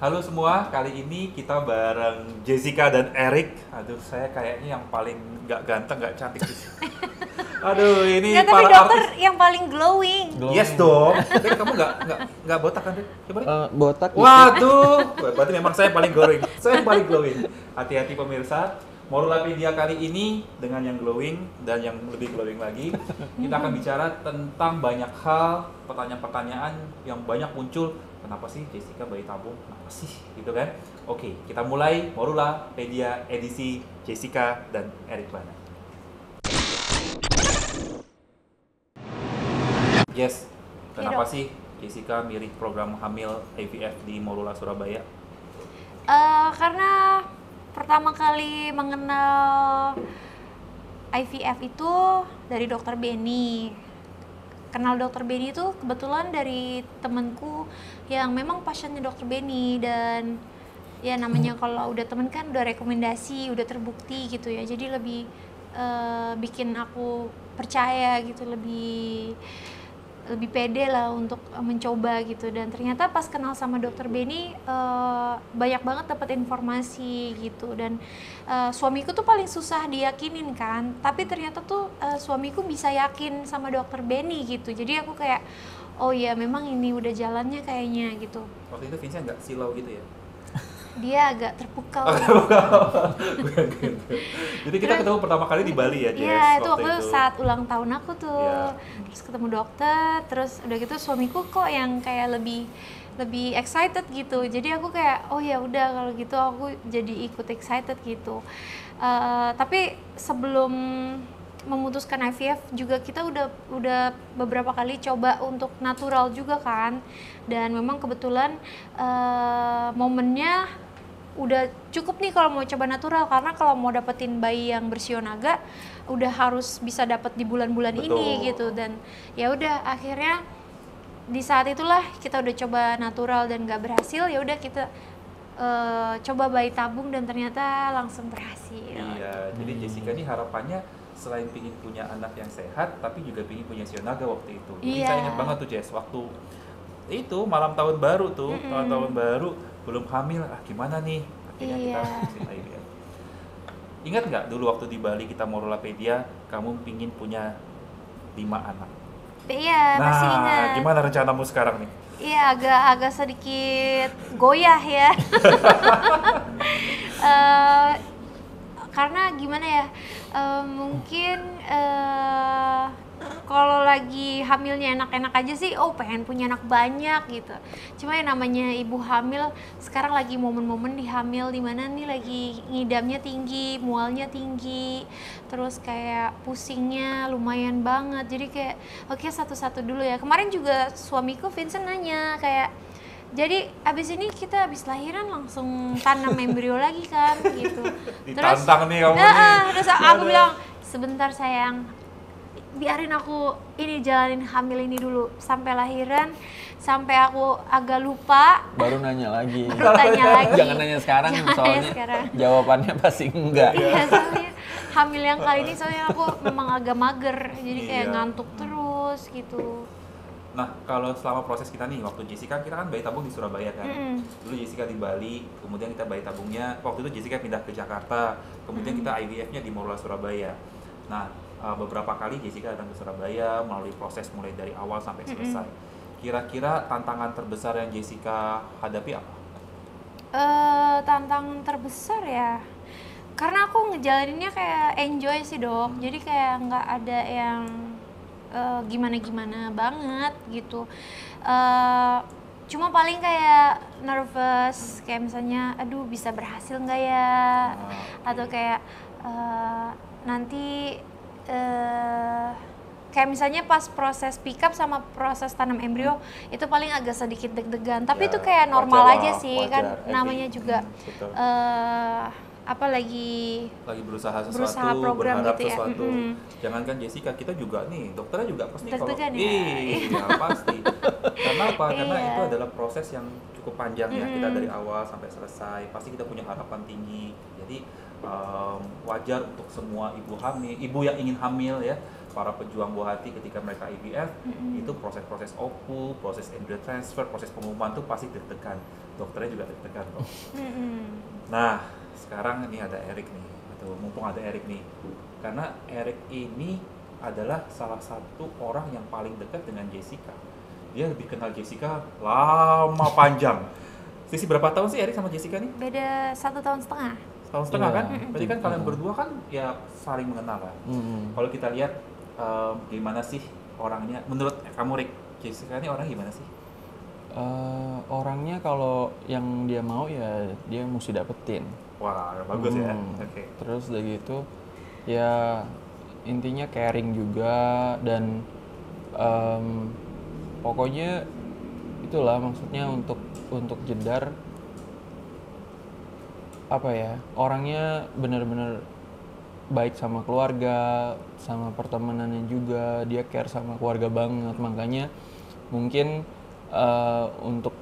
Halo semua, kali ini kita bareng Jessica dan Eric. Aduh, saya kayaknya yang paling nggak ganteng, nggak cantik di sini. Aduh, ini Ya, tapi para dokter artis. yang paling glowing. Glowing. Yes dong. Tapi kamu nggak nggak nggak botak kan? Dek? Coba deh. Eh, botak gitu. Waduh, berarti memang saya paling glowing. Saya yang paling glowing. Hati-hati pemirsa. Morulapedia kali ini dengan yang glowing dan yang lebih glowing lagi, kita akan bicara tentang banyak hal, pertanyaan-pertanyaan yang banyak muncul. Kenapa sih Jessica bayi tabung? Kenapa sih? Gitu kan? Oke, kita mulai Morulapedia edisi Jessica dan Eric Bana. Yes, kenapa dok. sih Jessica mirip program hamil IVF di Morula Surabaya? Eh, karena pertama kali mengenal IVF itu dari dokter Benny. Kenal dokter Benny itu kebetulan dari temenku yang memang pasiennya dokter Benny dan ya namanya kalau udah temen kan udah rekomendasi, udah terbukti gitu ya. Jadi lebih eh, bikin aku percaya gitu, lebih lebih pede lah untuk eh, mencoba gitu. Dan ternyata pas kenal sama dokter Benny eh, banyak banget dapat informasi gitu. Dan eh, suamiku tuh paling susah diyakinin kan. Tapi ternyata tuh eh, suamiku bisa yakin sama dokter Benny gitu. Jadi aku kayak oh ya memang ini udah jalannya kayaknya gitu. Waktu itu Vincent nggak silau gitu ya? Dia agak terpukau gitu. Jadi kita ketemu pertama kali di Bali ya, Jess? Iya, itu waktu itu saat ulang tahun aku tuh. Iya. Terus ketemu dokter, terus udah gitu suamiku kok yang kayak lebih lebih excited gitu. Jadi aku kayak oh ya udah kalau gitu aku jadi ikut excited gitu. Eh, tapi sebelum memutuskan IVF juga kita udah udah beberapa kali coba untuk natural juga kan. Dan memang kebetulan eh, momennya udah cukup nih kalau mau coba natural. Karena kalau mau dapetin bayi yang bersionaga udah harus bisa dapat di bulan-bulan ini gitu. Dan ya udah akhirnya di saat itulah kita udah coba natural dan gak berhasil ya udah kita eh, coba bayi tabung dan ternyata langsung berhasil. Iya, jadi Jessica ini harapannya selain pingin punya anak yang sehat, tapi juga pingin punya sionaga waktu itu. Jadi Iya. saya ingat banget tuh Jess, waktu itu malam tahun baru tuh, Mm-mm. malam tahun baru belum hamil, ah gimana nih? Akhirnya kita Iya. vaksin IVF. Ingat nggak dulu waktu di Bali kita Morulapedia, kamu pingin punya lima anak? iya masih nah, ingat gimana rencanamu sekarang nih? Iya agak agak sedikit goyah ya. Eh, karena gimana ya? eh, mungkin eh, kalau lagi hamilnya enak-enak aja sih, oh pengen punya anak banyak gitu. Cuma yang namanya ibu hamil sekarang lagi momen-momen di hamil di mana nih lagi ngidamnya tinggi, mualnya tinggi, terus kayak pusingnya lumayan banget. Jadi kayak oke satu-satu dulu ya. Kemarin juga suamiku Vincent nanya kayak jadi abis ini kita abis lahiran langsung tanam embrio lagi kan gitu. Ditantang nih kamu Nah, nih. ah, terus aku Aduh. bilang sebentar sayang, biarin aku ini jalanin hamil ini dulu sampai lahiran, sampai aku agak lupa. Baru nanya lagi. Baru tanya lagi. Jangan nanya sekarang Jangan nanya soalnya sekarang. jawabannya pasti enggak. Iya soalnya hamil yang kali ini soalnya aku memang agak mager, jadi kayak Iya. ngantuk terus gitu. Nah, kalau selama proses kita nih, waktu Jessica kita kan bayi tabung di Surabaya kan. Mm-mm. Dulu Jessica di Bali, kemudian kita bayi tabungnya, waktu itu Jessica pindah ke Jakarta, kemudian kita IVF-nya di Morula Surabaya. Nah, eh, beberapa kali Jessica datang ke Surabaya melalui proses mulai dari awal sampai selesai. Kira-kira tantangan terbesar yang Jessica hadapi apa? eh tantangan terbesar ya karena aku ngejalaninnya kayak enjoy sih dok jadi kayak nggak ada yang eh, gimana-gimana banget gitu. Eh, cuma paling kayak nervous kayak misalnya aduh bisa berhasil nggak ya? Nah, oke. atau kayak eh, nanti eh, kayak misalnya pas proses pick up sama proses tanam embrio itu paling agak sedikit deg-degan. Tapi Ya, itu kayak normal wajar aja sih wajar, kan namanya juga Hmm. Apa lagi lagi berusaha sesuatu, berusaha program berharap gitu ya, sesuatu. mm-mm. Jangankan Jessica, kita juga nih, dokternya juga pasti kalau ya? iya pasti. Karena apa? Karena Iya. itu adalah proses yang cukup panjang ya. Kita dari awal sampai selesai, pasti kita punya harapan tinggi. Jadi em, wajar untuk semua ibu hamil, ibu yang ingin hamil ya, para pejuang buah hati ketika mereka IVF itu proses-proses OPU, proses embryo transfer, proses pengumuman tuh pasti deg-degan. Dokternya juga deg-degan kok. Mm-mm. Nah, sekarang ini ada Erik nih. Atau mumpung ada Erik nih. Karena Erik ini adalah salah satu orang yang paling dekat dengan Jessica. Dia lebih kenal Jessica lama panjang. Sisi berapa tahun sih Erik sama Jessica nih? Beda satu tahun setengah. Setahun setengah Iya. kan? Berarti kan kalian berdua kan ya saling mengenal kan? Mm-mm. Kalau kita lihat em, gimana sih orangnya, menurut kamu Rick, Jessica ini orang gimana sih? Eh, orangnya kalau yang dia mau ya dia mesti dapetin. Wah, bagus ya. Hmm. Oke. Terus udah gitu ya intinya caring juga dan em, pokoknya itulah maksudnya untuk untuk jedar apa ya orangnya benar-benar baik sama keluarga sama pertemanannya juga dia care sama keluarga banget makanya mungkin eh, untuk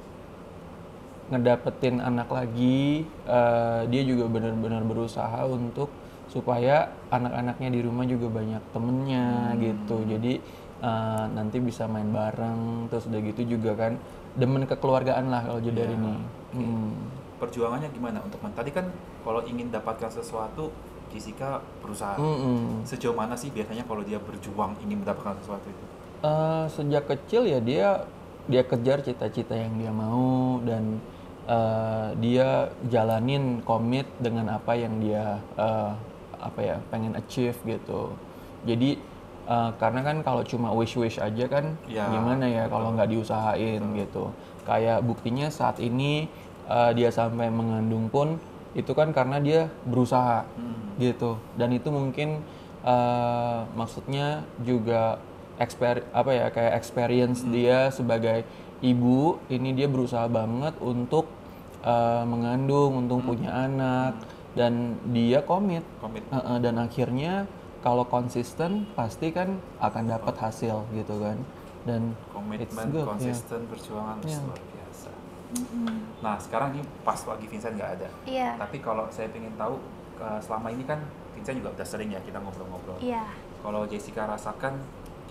ngedapetin anak lagi eh, dia juga benar-benar berusaha untuk supaya anak-anaknya di rumah juga banyak temennya gitu jadi eh, nanti bisa main bareng terus udah gitu juga kan demen kekeluargaan lah kalau jedar Iya, ini oke. Mm. Perjuangannya gimana untuk men- tadi kan kalau ingin dapatkan sesuatu Jessica berusaha. Mm-mm. Sejauh mana sih biasanya kalau dia berjuang ingin mendapatkan sesuatu itu? Eh, sejak kecil ya dia dia kejar cita-cita yang dia mau dan eh, dia jalanin komit dengan apa yang dia eh, apa ya pengen achieve gitu. Jadi eh, karena kan kalau cuma wish wish aja kan Ya, gimana ya kalau nggak diusahain gitu. Kayak buktinya saat ini eh, dia sampai mengandung pun itu kan karena dia berusaha Hmm. gitu. Dan itu mungkin eh, maksudnya juga exper apa ya kayak experience dia sebagai ibu ini dia berusaha banget untuk eh, mengandung untuk punya anak dan dia komit Komit. Eh, eh, dan akhirnya kalau konsisten pasti kan akan dapat hasil gitu kan dan Komitmen, good, konsisten, perjuangan Iya. luar biasa. Nah sekarang ini pas lagi Vincent nggak ada. Iya. Tapi kalau saya ingin tahu selama ini kan Vincent juga udah sering ya kita ngobrol-ngobrol. Iya. Kalau Jessica rasakan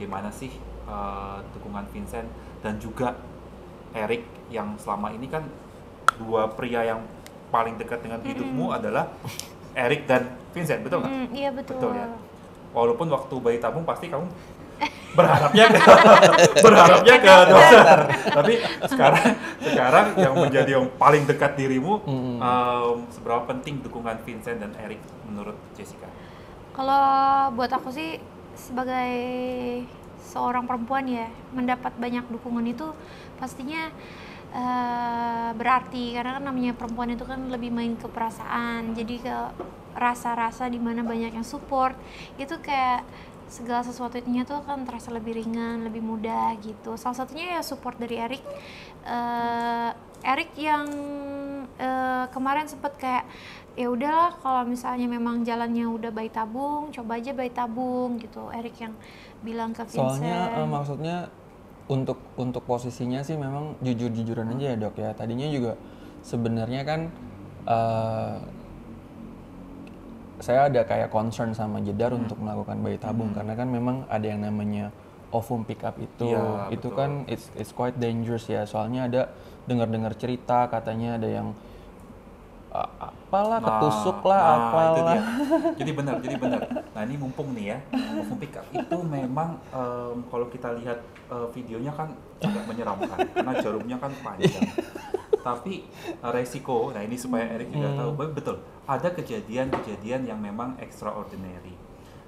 gimana sih eh, dukungan Vincent dan juga Eric yang selama ini kan dua pria yang paling dekat dengan hidupmu adalah Eric dan Vincent, betul nggak? Mm, iya betul. Betul ya. Walaupun waktu bayi tabung pasti kamu berharapnya ke berharapnya ke dokter. Tapi sekarang sekarang yang menjadi yang paling dekat dirimu, Mm-mm. em, seberapa penting dukungan Vincent dan Eric menurut Jessica? Kalau buat aku sih sebagai seorang perempuan ya mendapat banyak dukungan itu pastinya eh, berarti. Karena kan namanya perempuan itu kan lebih main ke perasaan. Jadi ke rasa-rasa di mana banyak yang support. Itu kayak segala sesuatunya tuh kan terasa lebih ringan lebih mudah gitu. Salah satunya ya support dari Erik Eh, Erik yang eh, kemarin sempet kayak ya udahlah kalau misalnya memang jalannya udah bayi tabung coba aja bayi tabung gitu. Erik yang bilang ke Vincent. Soalnya eh, maksudnya untuk untuk posisinya sih memang jujur-jujuran aja ya dok ya. Tadinya juga sebenarnya kan eh, saya ada kayak concern sama jedar Hmm. untuk melakukan bayi tabung karena kan memang ada yang namanya ovum pickup itu. Iya, itu betul. kan it's it's quite dangerous ya. Soalnya ada dengar-dengar cerita katanya ada yang apalah ketusuk lah nah, itu apalah. dia. Jadi benar, jadi benar. Nah ini mumpung nih ya, ovum pickup itu memang em, kalau kita lihat eh, videonya kan agak menyeramkan karena jarumnya kan panjang. Tapi eh, resiko, nah ini supaya Erik juga Hmm. tahu, bahwa betul ada kejadian-kejadian yang memang extraordinary.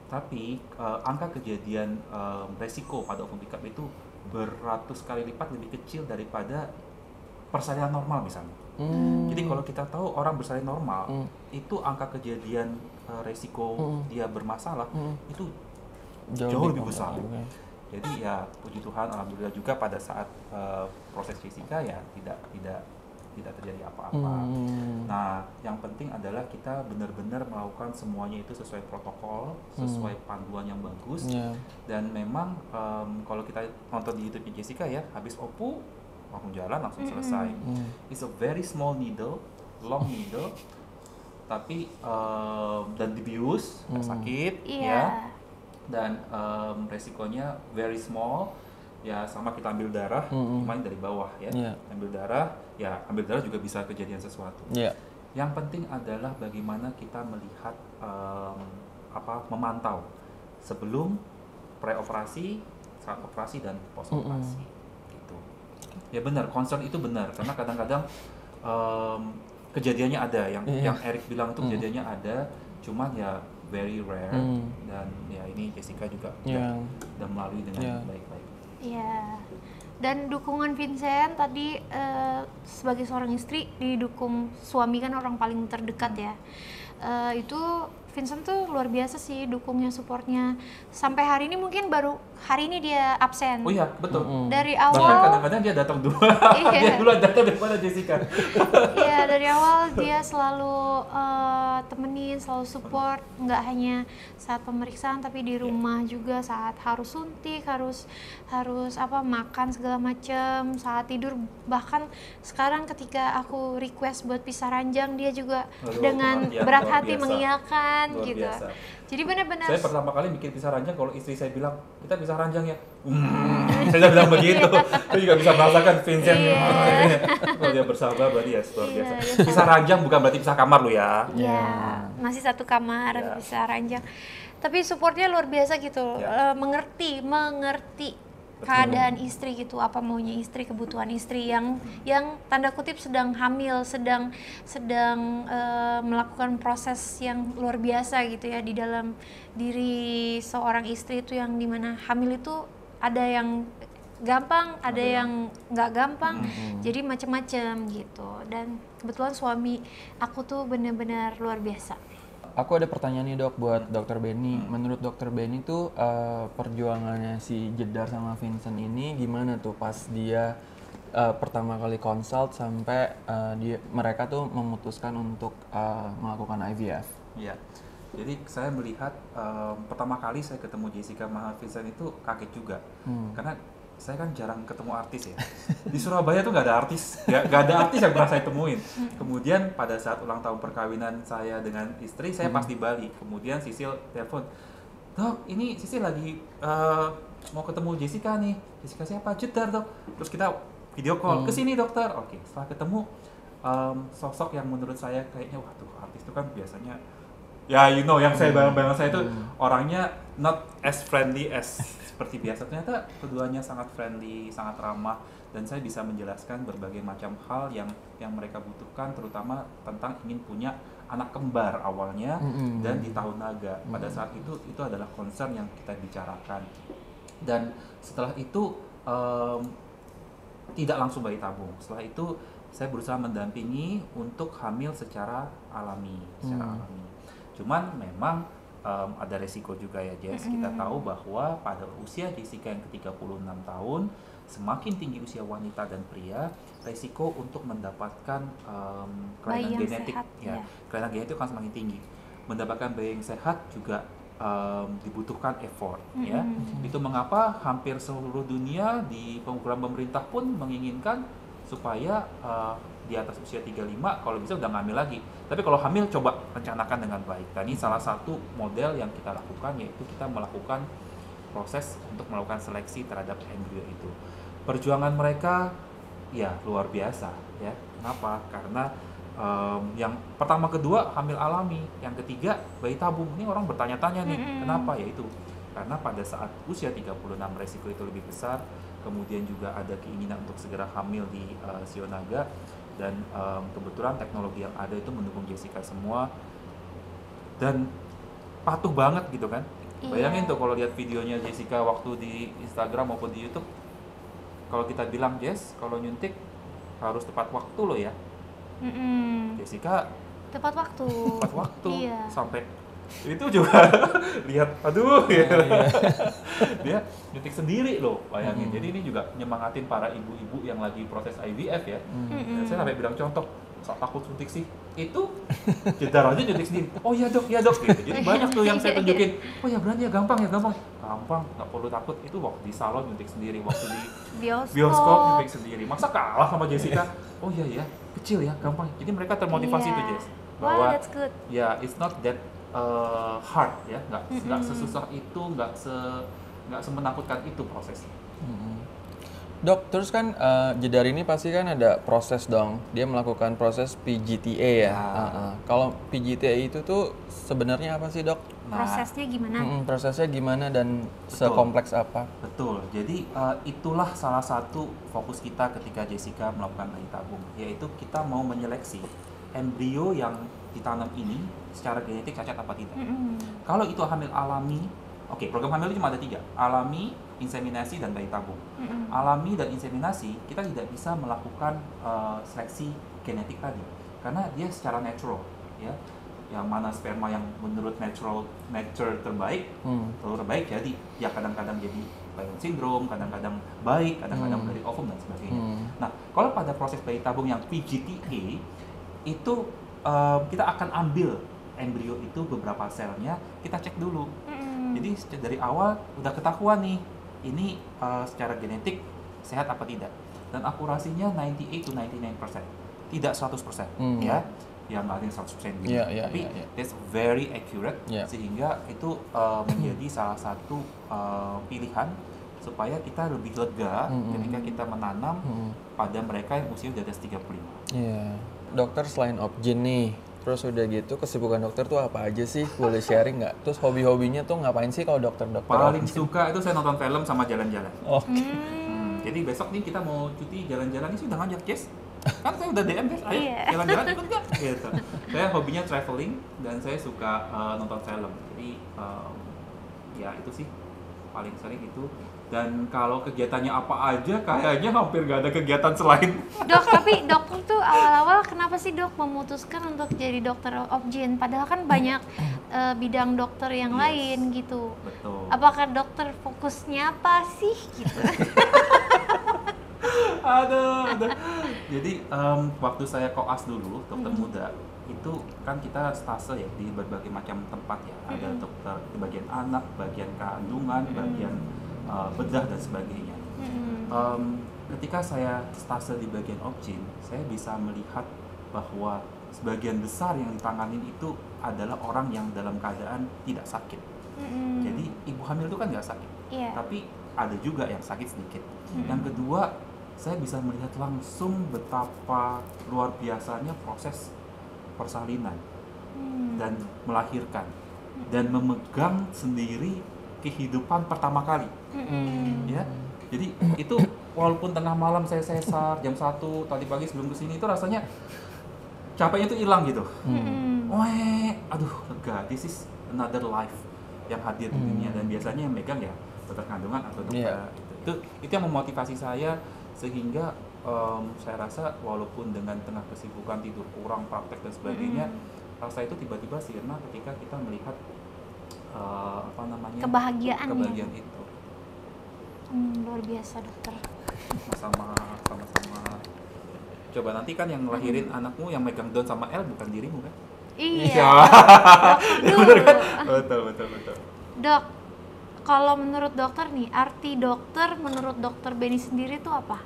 Tapi eh, angka kejadian em, resiko pada ovum pickup itu beratus kali lipat lebih kecil daripada persalinan normal misalnya. Hmm. Jadi kalau kita tahu orang bersalin normal, Hmm. itu angka kejadian uh, resiko Hmm. dia bermasalah Hmm. itu jauh lebih besar. Oke. Jadi ya puji Tuhan, alhamdulillah juga pada saat uh, proses Jessica ya tidak tidak tidak terjadi apa-apa. Hmm. Nah, yang penting adalah kita benar-benar melakukan semuanya itu sesuai protokol, sesuai panduan yang bagus. Ya. Dan memang em, kalau kita nonton di YouTube Jessica ya, habis opu langsung jalan langsung selesai. Hmm. It's a very small needle, long needle, tapi em, dan dibius nggak Hmm. sakit, iya ya. dan em, resikonya very small ya sama kita ambil darah Mm-mm. cuman dari bawah ya Iya. ambil darah ya ambil darah juga bisa kejadian sesuatu Iya. yang penting adalah bagaimana kita melihat em, apa memantau sebelum preoperasi saat operasi dan post operasi gitu ya benar concern itu benar karena kadang-kadang em, kejadiannya ada yang Iya. yang Eric bilang itu Mm. kejadiannya ada cuman ya very rare Mm. dan ya ini Jessica juga Yang udah, udah melalui dengan Iya. baik-baik Iya. Dan dukungan Vincent tadi eh, sebagai seorang istri didukung suami kan orang paling terdekat ya. Eh, itu Vincent tuh luar biasa sih dukungnya, supportnya. Sampai hari ini mungkin baru hari ini dia absen. oh iya betul Mm-mm. Dari bahkan awal kadang-kadang dia datang dua Iya. dia duluan datang daripada Jessica Iya dari awal dia selalu eh, temenin, selalu support, nggak hanya saat pemeriksaan tapi di rumah juga saat harus suntik, harus harus apa makan segala macam, saat tidur bahkan sekarang ketika aku request buat pisah ranjang dia juga Aduh, dengan berat hati biasa. mengiyakan Luar gitu. biasa. Jadi benar-benar saya pertama kali bikin pisah ranjang kalau istri saya bilang kita pisah ranjang ya Hmm, saya bilang begitu saya juga bisa merasakan Vincent Iya. kalau dia bersabar berarti ya luar Iya, biasa dia pisah ranjang bukan berarti pisah kamar lu ya Ya, masih satu kamar Ya. bisa ranjang. Tapi supportnya luar biasa gitu, Ya. Eh, mengerti, mengerti Keadaan istri gitu, apa maunya istri, kebutuhan istri yang yang tanda kutip sedang hamil, sedang sedang eh, melakukan proses yang luar biasa gitu ya di dalam diri seorang istri itu yang di mana hamil itu ada yang gampang, ada Ada yang nggak gampang, Mhm. jadi macam-macam gitu. Dan kebetulan suami aku tuh bener-bener luar biasa. Aku ada pertanyaan nih dok buat dokter Benny. Hmm. Menurut dokter Benny tuh eh, perjuangannya si Jedar sama Vincent ini gimana tuh pas dia eh, pertama kali consult sampai eh, dia mereka tuh memutuskan untuk eh, melakukan IVF. Iya. Jadi saya melihat em, pertama kali saya ketemu Jessica sama Vincent itu kaget juga. Hmm. Karena saya kan jarang ketemu artis ya. Di Surabaya tuh nggak ada artis, nggak nggak ada artis yang pernah saya temuin. Kemudian pada saat ulang tahun perkawinan saya dengan istri, saya pas di Bali. Kemudian Sisil telepon, dok ini Sisil lagi eh, mau ketemu Jessica nih. Jessica siapa? Jedar dok. Terus kita video call, ke sini dokter. Oke, setelah ketemu em, sosok yang menurut saya kayaknya wah tuh artis itu kan biasanya ya you know yang saya bayang-bayang saya itu orangnya not as friendly as seperti biasa. Ternyata keduanya sangat friendly sangat ramah dan saya bisa menjelaskan berbagai macam hal yang yang mereka butuhkan terutama tentang ingin punya anak kembar awalnya Mm-mm. dan di tahun naga. Pada saat itu itu adalah concern yang kita bicarakan. Dan setelah itu em, tidak langsung bayi tabung. Setelah itu saya berusaha mendampingi untuk hamil secara alami secara Hmm. alami cuman memang em, ada resiko juga ya Jess kita tahu bahwa pada usia Jessica yang ke-36 tahun semakin tinggi usia wanita dan pria resiko untuk mendapatkan Bayi kelainan genetik sehat, ya ya. kelainan genetik akan semakin tinggi mendapatkan bayi yang sehat juga em, dibutuhkan effort ya Mm-mm. itu mengapa hampir seluruh dunia di program pemerintah pun menginginkan supaya eh, di atas usia 35 kalau bisa udah ngambil lagi. Tapi kalau hamil coba rencanakan dengan baik. Dan ini salah satu model yang kita lakukan yaitu kita melakukan proses untuk melakukan seleksi terhadap embrio itu. Perjuangan mereka ya luar biasa ya. Kenapa? Karena em, yang pertama kedua hamil alami, yang ketiga bayi tabung. Ini orang bertanya-tanya nih, Mm-mm. kenapa ya itu? Karena pada saat usia 36 resiko itu lebih besar, kemudian juga ada keinginan untuk segera hamil di eh, Sionaga dan em, kebetulan teknologi yang ada itu mendukung Jessica semua dan patuh banget gitu kan. Iya. Bayangin tuh kalau lihat videonya Jessica waktu di Instagram maupun di YouTube kalau kita bilang Jess kalau nyuntik harus tepat waktu loh ya. Mm-mm. Jessica Tepat waktu. tepat waktu Iya. sampai itu juga lihat aduh gitu. dia nyuntik sendiri loh bayangin Hmm. jadi ini juga nyemangatin para ibu-ibu yang lagi proses IVF ya Hmm. Dan saya sampai bilang contoh saat takut suntik sih itu jedar aja nyuntik sendiri oh ya dok ya dok gitu jadi banyak tuh yang saya tunjukin oh ya berani ya gampang ya gampang gampang nggak perlu takut itu waktu di salon nyuntik sendiri waktu di Bioskop. bioskop nyuntik sendiri masa kalah sama Jessica oh iya ya kecil ya gampang jadi mereka termotivasi Iya. tuh Jess bahwa that's good. ya it's not that uh, hard ya, nggak nggak Mm-mm. sesusah itu, nggak se nggak semenakutkan itu prosesnya. Dok, terus kan eh, jedar ini pasti kan ada proses dong. Dia melakukan proses PGTA ya. Ya. Ah, ah. Kalau PGTA itu tuh sebenarnya apa sih dok? Nah, Prosesnya gimana? Mm-mm, prosesnya gimana dan sekompleks apa? Betul. Jadi uh, itulah salah satu fokus kita ketika Jessica melakukan bayi tabung, yaitu kita mau menyeleksi embrio yang ditanam ini secara genetik cacat apa tidak. Mm-mm. Kalau itu hamil alami, oke program hamil itu cuma ada tiga, alami, inseminasi dan bayi tabung. Mm-mm. Alami dan inseminasi kita tidak bisa melakukan uh, seleksi genetik tadi karena dia secara natural, ya. Yang mana sperma yang menurut natural nature terbaik Hmm. telur terbaik jadi ya kadang-kadang jadi Bayern syndrome, kadang-kadang baik, kadang-kadang Hmm. dari ovum dan sebagainya. Hmm. Nah, kalau pada proses bayi tabung yang PGTA itu eh, kita akan ambil embrio itu beberapa selnya, kita cek dulu. Mm-mm. Jadi sejak dari awal udah ketahuan nih, ini eh, secara genetik sehat apa tidak. Dan akurasinya 98 to 99%. Tidak 100%, Hmm. ya. Yang nggak ada yang 100% gitu. Iya, iya, Tapi iya, iya. that's very accurate Iya. sehingga itu uh, menjadi salah satu uh, pilihan supaya kita lebih lega Mm-mm. ketika kita menanam Hmm. pada mereka yang usia di atas 35. Iya. Dokter selain opjin nih, terus udah gitu kesibukan dokter tuh apa aja sih? Boleh sharing nggak? Terus hobi-hobinya tuh ngapain sih kalau dokter-dokter? Paling opjin? suka itu saya nonton film sama jalan-jalan. Oh, Hmm. Hmm, jadi besok nih kita mau cuti jalan-jalan ini sudah ngajak Jess. Kan saya udah DM Jess, ayo Iya. jalan-jalan ikut nggak? Gitu. Saya hobinya traveling dan saya suka uh, nonton film. Jadi um, ya itu sih paling sering itu. Dan kalau kegiatannya apa aja, kayaknya hampir nggak ada kegiatan selain Dok, tapi dokter tuh awal-awal kenapa sih dok memutuskan untuk jadi dokter obgyn? Padahal kan banyak eh, bidang dokter yang Yes. lain gitu. betul. Apakah dokter fokusnya apa sih gitu? ada ada jadi em, waktu saya koas dulu dokter Hmm. muda itu kan kita stase ya di berbagai macam tempat ya ada Hmm. dokter di bagian anak bagian kandungan Hmm. bagian eh, bedah dan sebagainya Mm-mm. Em, ketika saya stase di bagian objin saya bisa melihat bahwa sebagian besar yang ditanganin itu adalah orang yang dalam keadaan tidak sakit Mm-mm. jadi ibu hamil itu kan nggak sakit Iya. tapi ada juga yang sakit sedikit. Mm. Yang kedua, saya bisa melihat langsung betapa luar biasanya proses persalinan Hmm. dan melahirkan dan memegang sendiri kehidupan pertama kali, Mm-mm. ya. Jadi itu walaupun tengah malam saya sesar jam 1 tadi pagi sebelum ke sini itu rasanya capeknya itu hilang gitu. Mm-mm. Weh, aduh lega. This is another life yang hadir di Hmm. dunia dan biasanya yang megang ya dokter kandungan atau dokter Iya. gitu. itu itu yang memotivasi saya sehingga em, saya rasa walaupun dengan tengah kesibukan tidur kurang praktek dan sebagainya Mm-mm. rasa itu tiba-tiba sirna ketika kita melihat eh, apa namanya Kebahagiaan ya. kebahagiaan itu Hmm, luar biasa dokter. sama sama-sama coba nanti kan yang ngelahirin anakmu yang megang down sama L bukan dirimu kan Iya. Ya, Dok, bener kan dulu. betul betul betul Dok, kalau menurut dokter nih, arti dokter menurut dokter Benny sendiri itu apa?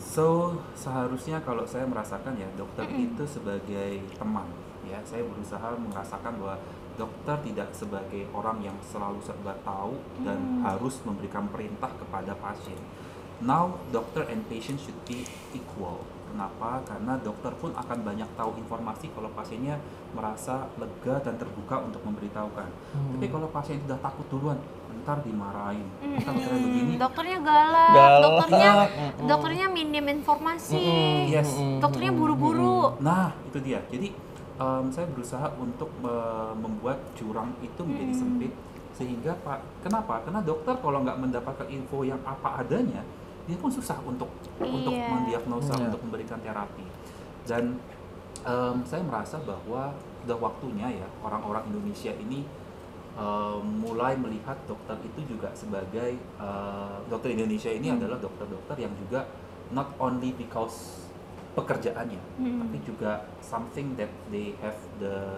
So seharusnya kalau saya merasakan ya dokter Mm-mm. itu sebagai teman ya saya berusaha merasakan bahwa dokter tidak sebagai orang yang selalu serba tahu dan Hmm. harus memberikan perintah kepada pasien. Now dokter and patient should be equal. Kenapa? Karena dokter pun akan banyak tahu informasi kalau pasiennya merasa lega dan terbuka untuk memberitahukan. Hmm. Tapi kalau pasien sudah takut duluan, ntar dimarahin. Ntar dokternya begini, Dokternya galak, Galak. dokternya Mm-mm. dokternya minim informasi, Mm-mm. Yes. Mm-mm. dokternya Mm-mm. buru-buru. Nah, itu dia. Jadi em, saya berusaha untuk me- membuat jurang itu menjadi Hmm. sempit sehingga Pak, kenapa? Karena dokter kalau nggak mendapatkan info yang apa adanya, dia pun susah untuk untuk Iya. mendiagnosa, Iya. untuk memberikan terapi. Dan em, saya merasa bahwa sudah waktunya ya orang-orang Indonesia ini em, mulai melihat dokter itu juga sebagai eh, dokter Indonesia ini Hmm. adalah dokter-dokter yang juga not only because pekerjaannya, Mm-mm. tapi juga something that they have the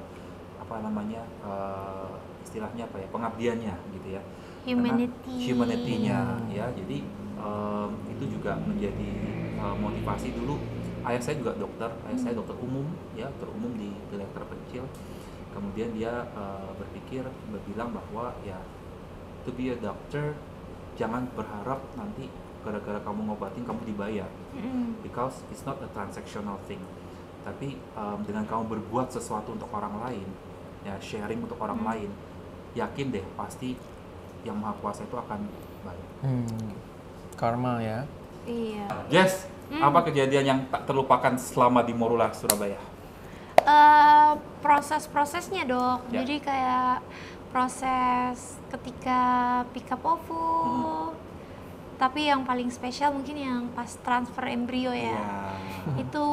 apa namanya uh, istilahnya apa ya pengabdiannya gitu ya Humanity. humanity-nya Hmm. ya jadi um, itu juga menjadi uh, motivasi dulu ayah saya juga dokter ayah saya dokter umum ya dokter umum di wilayah terpencil kemudian dia uh, berpikir berbilang bahwa ya to be a doctor jangan berharap nanti gara-gara kamu ngobatin kamu dibayar Mm-mm. because it's not a transactional thing tapi um, dengan kamu berbuat sesuatu untuk orang lain ya sharing untuk orang Hmm. lain yakin deh pasti yang maha kuasa itu akan baik Hmm. Karma ya. Iya. Jess Hmm. apa kejadian yang tak terlupakan selama di Morula Surabaya Eh, proses-prosesnya dok. Ya. Jadi kayak proses ketika pick up. Hmm. Tapi yang paling spesial mungkin yang pas transfer embrio ya. Iya. Itu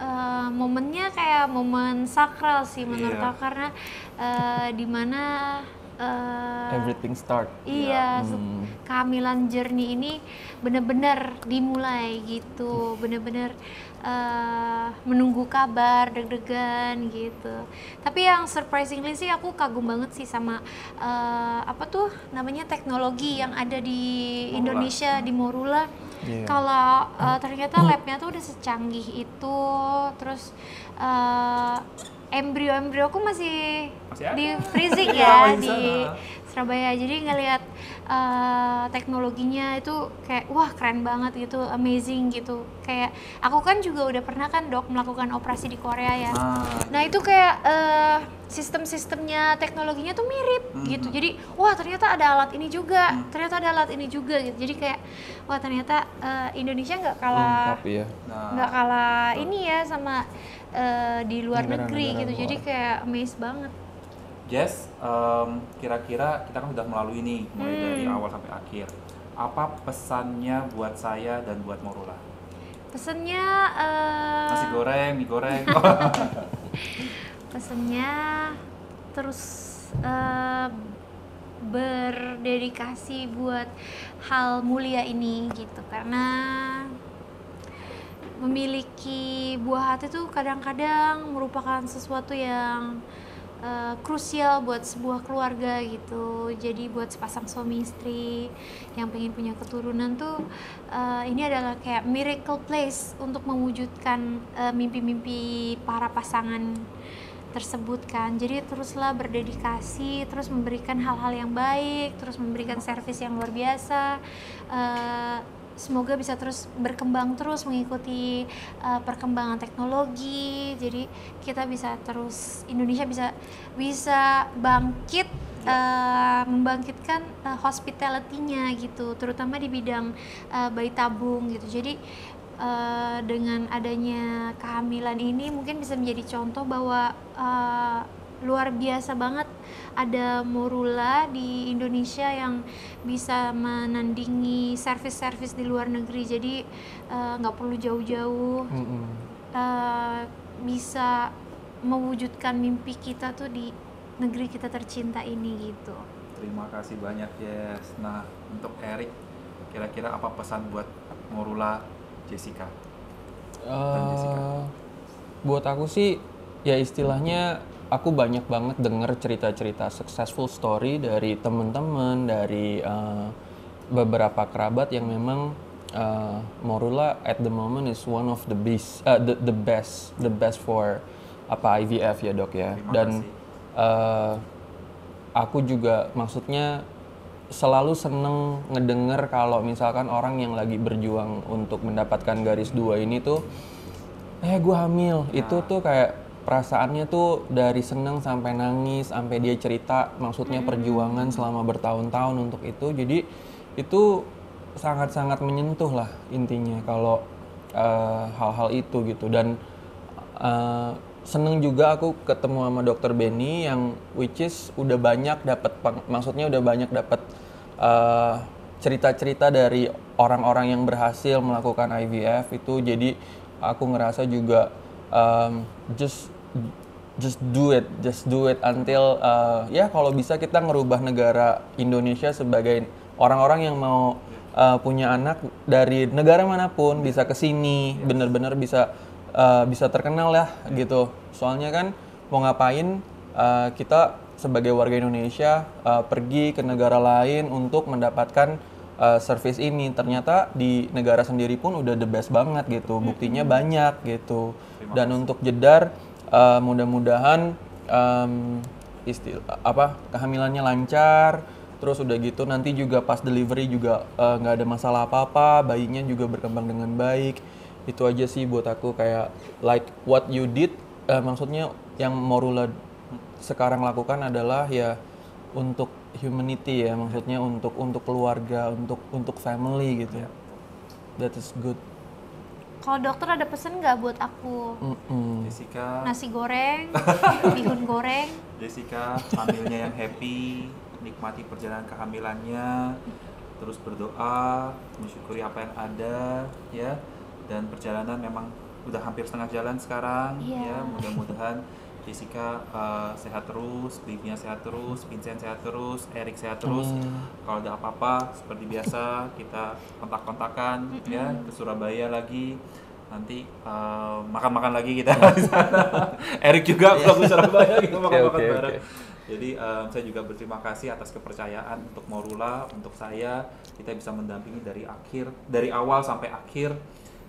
eh, momennya kayak momen sakral sih menurut Iya. aku karena eh, di mana eh, Everything start. Iya, se- Hmm. kehamilan journey ini benar-benar dimulai gitu, benar-benar eh, menunggu kabar, deg-degan gitu. Tapi yang surprisingly sih aku kagum banget sih sama eh, apa tuh namanya teknologi yang ada di Morula. Indonesia di Morula. Iya. Kalau eh, ternyata labnya tuh udah secanggih itu, terus eh, embrio-embrio aku masih, Masih ada. di freezing ya masih di sana. Surabaya. Jadi ngelihat eh, teknologinya itu kayak wah keren banget gitu, amazing gitu. Kayak aku kan juga udah pernah kan dok melakukan operasi di Korea ya. nah, Nah itu kayak eh, sistem-sistemnya teknologinya tuh mirip Mhm. gitu. Jadi wah ternyata ada alat ini juga, Hmm. ternyata ada alat ini juga gitu. Jadi kayak wah ternyata eh, Indonesia nggak kalah Lengkap ya. nah, nggak kalah ini ya sama eh, di luar negeri gitu. Jadi kayak amazed banget. Jess, em, kira-kira kita kan sudah melalui nih mulai Hmm. dari awal sampai akhir. Apa pesannya buat saya dan buat Morula? Pesennya eh, Nasi goreng, mie goreng. pesennya terus eh, berdedikasi buat hal mulia ini gitu karena memiliki buah hati tuh kadang-kadang merupakan sesuatu yang eh, krusial buat sebuah keluarga gitu. Jadi buat sepasang suami istri yang pengen punya keturunan tuh eh, ini adalah kayak miracle place untuk mewujudkan eh, mimpi-mimpi para pasangan tersebut kan. Jadi teruslah berdedikasi terus memberikan hal-hal yang baik terus memberikan servis yang luar biasa Eh, semoga bisa terus berkembang terus mengikuti eh, perkembangan teknologi. Jadi kita bisa terus Indonesia bisa bisa bangkit eh, membangkitkan eh, hospitality-nya gitu terutama di bidang eh, bayi tabung gitu. Jadi eh, dengan adanya kehamilan ini mungkin bisa menjadi contoh bahwa eh, luar biasa banget ada Morula di Indonesia yang bisa menandingi servis-servis di luar negeri jadi eh, nggak perlu jauh-jauh Mm-mm. eh, bisa mewujudkan mimpi kita tuh di negeri kita tercinta ini gitu Terima kasih banyak Jess. Nah, untuk Erik, kira-kira apa pesan buat Morula Jessica? Dan Jessica. Eh, buat aku sih ya istilahnya aku banyak banget denger cerita-cerita successful story dari temen-temen dari eh, beberapa kerabat yang memang eh, Morula at the moment is one of the best eh, the, the best the best for apa IVF ya dok ya. Dan eh, aku juga maksudnya selalu seneng ngedenger kalau misalkan orang yang lagi berjuang untuk mendapatkan garis dua ini tuh eh gue hamil. Itu tuh kayak perasaannya tuh dari seneng sampai nangis sampai dia cerita maksudnya perjuangan selama bertahun-tahun untuk itu. Jadi itu sangat-sangat menyentuh lah intinya kalau eh, hal-hal itu gitu. Dan eh, seneng juga aku ketemu sama dokter Benny yang which is udah banyak dapat maksudnya udah banyak dapat eh, cerita-cerita dari orang-orang yang berhasil melakukan IVF itu. Jadi aku ngerasa juga um, just just do it just do it until uh, ya kalau bisa kita ngerubah negara Indonesia sebagai orang-orang yang mau uh, punya anak dari negara mana pun bisa ke sini bener-bener bisa uh, bisa terkenal lah gitu. Soalnya kan mau ngapain uh, kita sebagai warga Indonesia uh, pergi ke negara lain untuk mendapatkan uh, service ini. Ternyata di negara sendiri pun udah the best banget gitu buktinya banyak gitu. Dan untuk jedar uh, mudah-mudahan em, istil apa kehamilannya lancar. Terus udah gitu nanti juga pas delivery juga eh, nggak ada masalah apa-apa bayinya juga berkembang dengan baik. Itu aja sih buat aku kayak like what you did. Eh, maksudnya yang Morula sekarang lakukan adalah ya untuk humanity ya maksudnya untuk untuk keluarga untuk untuk family gitu. That is good Kalau dokter ada pesan nggak buat aku? Mm-mm. Jessica, Nasi goreng, bihun goreng. Jessica hamilnya yang happy, nikmati perjalanan kehamilannya, terus berdoa, mensyukuri apa yang ada, ya. Dan perjalanan memang udah hampir setengah jalan sekarang, Iya. ya. Mudah-mudahan Jessica uh, sehat terus, Livia sehat terus, Vincent sehat terus, Eric sehat terus. Amin. Kalau ada apa-apa, seperti biasa kita kontak-kontakan, ya ke Surabaya lagi. Nanti uh, makan-makan lagi kita di sana. Eric juga kalau ke Surabaya kita makan-makan oke, bareng. oke. Jadi um, saya juga berterima kasih atas kepercayaan untuk Morula, untuk saya kita bisa mendampingi dari akhir, dari awal sampai akhir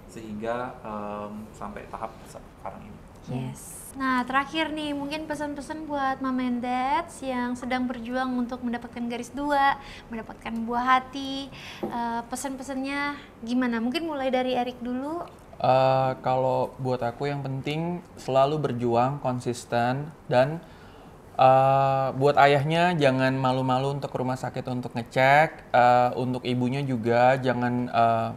sehingga um, sampai tahap sekarang ini. Yes. Nah, terakhir nih, mungkin pesan-pesan buat mama and dads yang sedang berjuang untuk mendapatkan garis dua, mendapatkan buah hati. Eh, pesan-pesannya gimana? Mungkin mulai dari Erik dulu. Eh, kalau buat aku yang penting selalu berjuang konsisten dan eh, buat ayahnya jangan malu-malu untuk ke rumah sakit untuk ngecek Eh, untuk ibunya juga jangan eh,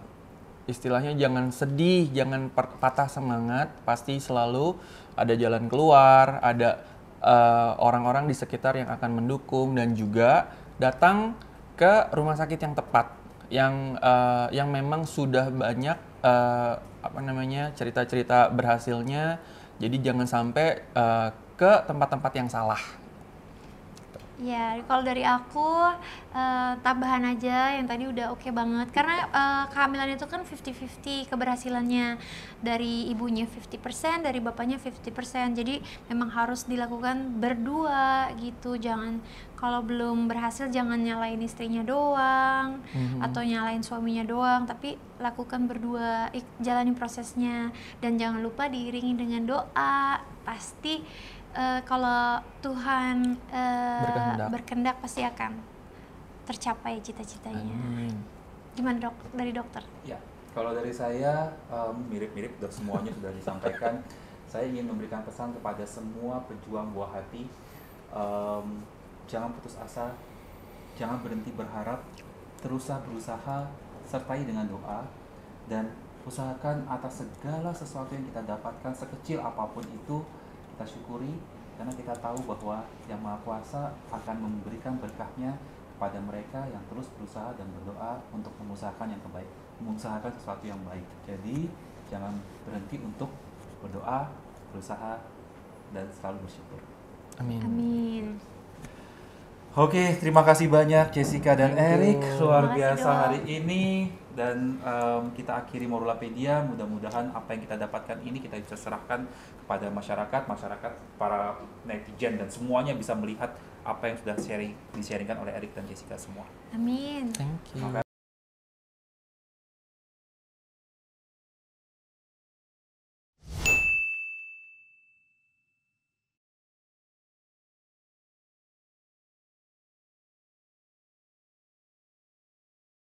istilahnya jangan sedih jangan patah semangat pasti selalu ada jalan keluar ada eh, orang-orang di sekitar yang akan mendukung dan juga datang ke rumah sakit yang tepat yang eh, yang memang sudah banyak eh, apa namanya cerita-cerita berhasilnya. Jadi jangan sampai eh, ke tempat-tempat yang salah Ya, kalau dari aku eh, tambahan aja yang tadi udah oke banget karena eh, kehamilan itu kan 50-50 keberhasilannya dari ibunya 50%, dari bapaknya 50%. Jadi memang harus dilakukan berdua gitu. Jangan kalau belum berhasil jangan nyalain istrinya doang atau nyalain suaminya doang, tapi lakukan berdua, jalani prosesnya dan jangan lupa diiringi dengan doa. Pasti eh, kalau Tuhan eh, Berkehendak. berkehendak pasti akan tercapai cita-citanya. Amin. Gimana dok dari dokter? Ya, kalau dari saya mirip-mirip, udah semuanya sudah disampaikan. Saya ingin memberikan pesan kepada semua pejuang buah hati, em, jangan putus asa, jangan berhenti berharap, teruslah berusaha, sertai dengan doa, dan usahakan atas segala sesuatu yang kita dapatkan sekecil apa pun itu kita syukuri karena kita tahu bahwa yang maha kuasa akan memberikan berkahnya kepada mereka yang terus berusaha dan berdoa untuk mengusahakan yang terbaik mengusahakan sesuatu yang baik jadi jangan berhenti untuk berdoa berusaha dan selalu bersyukur Amin. Amin. Oke, terima kasih banyak Jessica dan Eric. Luar biasa hari ini dan em, kita akhiri Morulapedia. Mudah-mudahan apa yang kita dapatkan ini kita bisa serahkan kepada masyarakat, masyarakat para netizen dan semuanya bisa melihat apa yang sudah sharing di-sharingkan oleh Eric dan Jessica semua. Amin. Thank you. Terima